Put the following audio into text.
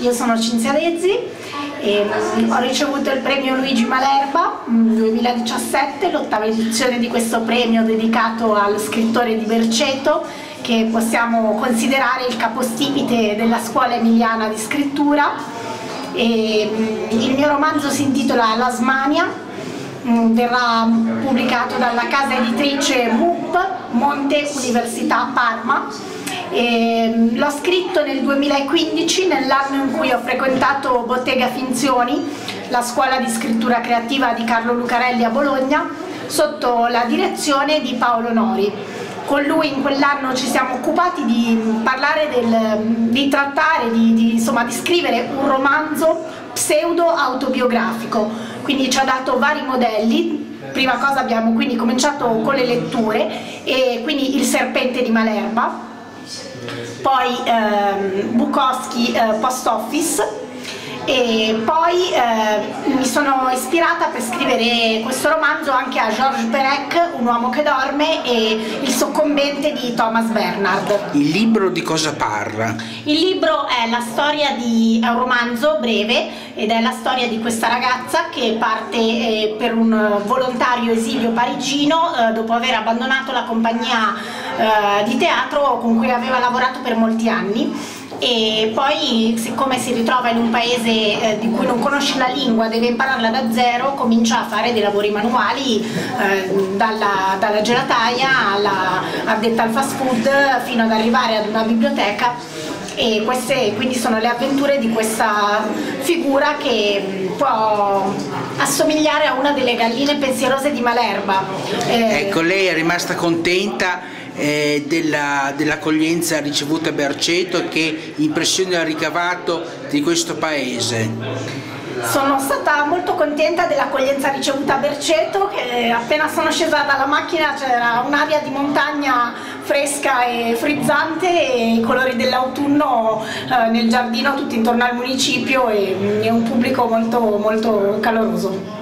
Io sono Cinzia Lezzi e mm, ho ricevuto il premio Luigi Malerba 2017, mm, l'ottava edizione di questo premio dedicato al scrittore di Berceto che possiamo considerare il capostipite della scuola emiliana di scrittura. E, mm, il mio romanzo si intitola Lasmania, verrà pubblicato dalla casa editrice MUP, Monte Università Parma L'ho scritto nel 2015, nell'anno in cui ho frequentato Bottega Finzioni, la scuola di scrittura creativa di Carlo Lucarelli a Bologna, sotto la direzione di Paolo Nori. Con lui in quell'anno ci siamo occupati di parlare del, di trattare, di, di, insomma, di scrivere un romanzo pseudo autobiografico, quindi ci ha dato vari modelli, prima cosa abbiamo quindi cominciato con le letture e quindi Il serpente di Malerba, poi ehm, Bukowski eh, Post Office e poi eh, mi sono ispirata per scrivere questo romanzo anche a Georges Perec, Un uomo che dorme e Il soccombente di Thomas Bernard. Il libro di cosa parla? Il libro è la storia di è un romanzo breve ed è la storia di questa ragazza che parte eh, per un volontario esilio parigino eh, dopo aver abbandonato la compagnia eh, di teatro con cui aveva lavorato per molti anni e poi siccome si ritrova in un paese eh, di cui non conosce la lingua, deve impararla da zero, comincia a fare dei lavori manuali eh, dalla, dalla, gelataia alla addetta al fast food fino ad arrivare ad una biblioteca e queste quindi sono le avventure di questa figura che può assomigliare a una delle galline pensierose di Malerba. Eh, ecco, lei è rimasta contenta eh, dell'accoglienza dell ricevuta a Berceto e che impressione ha ricavato di questo paese? Sono stata molto contenta dell'accoglienza ricevuta a Berceto che appena sono scesa dalla macchina c'era un'aria di montagna fresca e frizzante e i colori dell'autunno eh, nel giardino tutto intorno al municipio e, e un pubblico molto, molto caloroso.